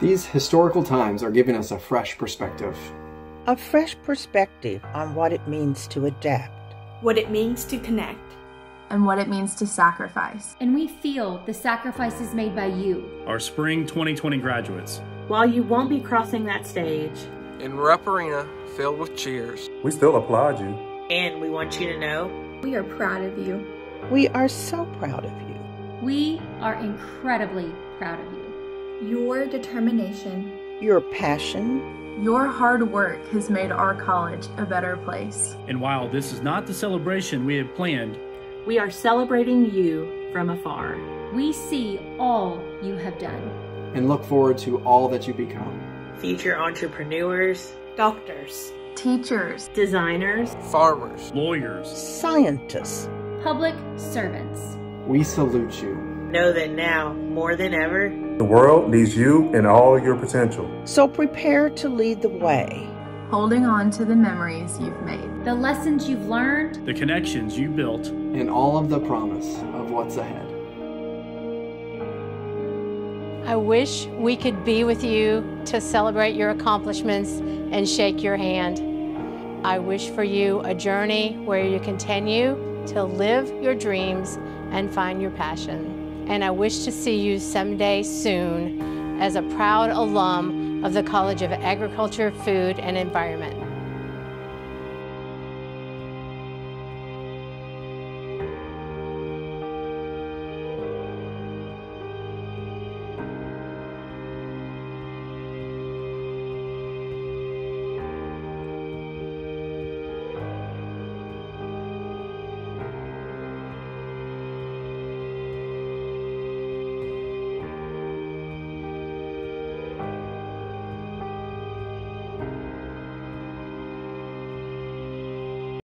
These historical times are giving us a fresh perspective. A fresh perspective on what it means to adapt, what it means to connect, and what it means to sacrifice. And we feel the sacrifices made by you, our spring 2020 graduates. While you won't be crossing that stage, in Rupp Arena filled with cheers, we still applaud you. And we want you to know we are proud of you. We are so proud of you. We are incredibly proud of you. Your determination, your passion, your hard work has made our college a better place. And while this is not the celebration we had planned, we are celebrating you from afar. We see all you have done and look forward to all that you become. Future entrepreneurs, doctors, teachers, designers, farmers, lawyers, scientists, public servants. We salute you. Know that now, more than ever, the world needs you and all your potential. So prepare to lead the way. Holding on to the memories you've made, the lessons you've learned, the connections you built, and all of the promise of what's ahead. I wish we could be with you to celebrate your accomplishments and shake your hand. I wish for you a journey where you continue to live your dreams and find your passion and I wish to see you someday soon as a proud alum of the College of Agriculture, Food, and Environment.